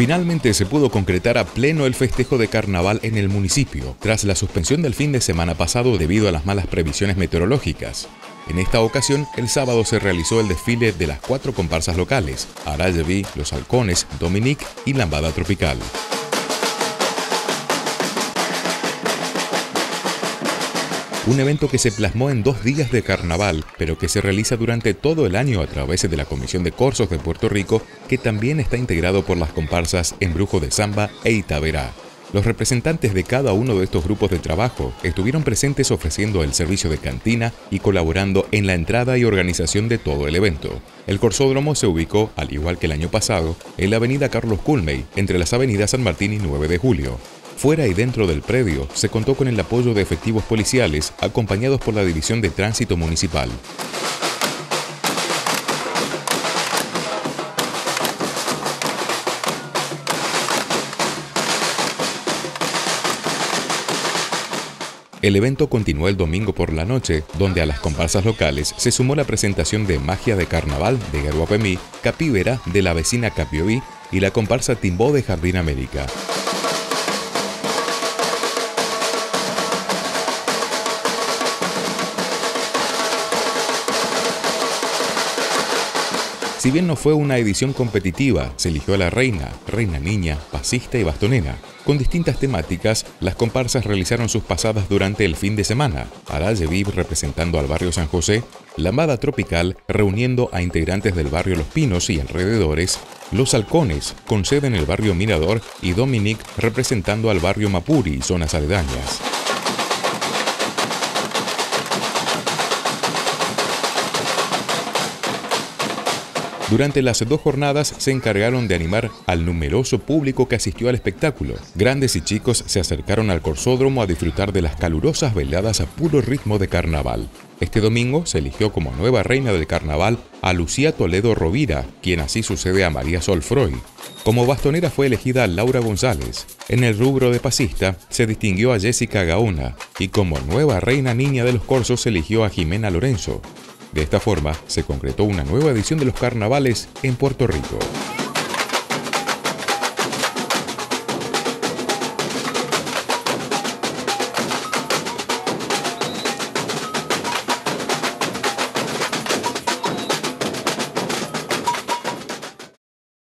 Finalmente se pudo concretar a pleno el festejo de carnaval en el municipio, tras la suspensión del fin de semana pasado debido a las malas previsiones meteorológicas. En esta ocasión, el sábado se realizó el desfile de las cuatro comparsas locales, Arayaví, Los Halcones, Dominique y Lambada Tropical. Un evento que se plasmó en dos días de carnaval, pero que se realiza durante todo el año a través de la Comisión de Corsos de Puerto Rico, que también está integrado por las comparsas Embrujo de Samba e Itaverá. Los representantes de cada uno de estos grupos de trabajo estuvieron presentes ofreciendo el servicio de cantina y colaborando en la entrada y organización de todo el evento. El Corsódromo se ubicó, al igual que el año pasado, en la avenida Carlos Culmey, entre las avenidas San Martín y 9 de Julio. Fuera y dentro del predio se contó con el apoyo de efectivos policiales acompañados por la División de Tránsito Municipal. El evento continuó el domingo por la noche, donde a las comparsas locales se sumó la presentación de Magia de Carnaval de Garuapemí, Capívera de la vecina Capioví y la comparsa Timbó de Jardín América. Si bien no fue una edición competitiva, se eligió a la reina, reina niña, pasista y bastonera. Con distintas temáticas, las comparsas realizaron sus pasadas durante el fin de semana. Viv representando al barrio San José, Lambada Tropical reuniendo a integrantes del barrio Los Pinos y alrededores, Los Halcones con sede en el barrio Mirador y Dominic representando al barrio Mapuri y zonas aledañas. Durante las dos jornadas se encargaron de animar al numeroso público que asistió al espectáculo. Grandes y chicos se acercaron al Corsódromo a disfrutar de las calurosas veladas a puro ritmo de carnaval. Este domingo se eligió como nueva reina del carnaval a Lucía Toledo Rovira, quien así sucede a María Sol Freud. Como bastonera fue elegida Laura González. En el rubro de pasista se distinguió a Jessica Gaona y como nueva reina niña de los corsos se eligió a Jimena Lorenzo. De esta forma, se concretó una nueva edición de los carnavales en Puerto Rico.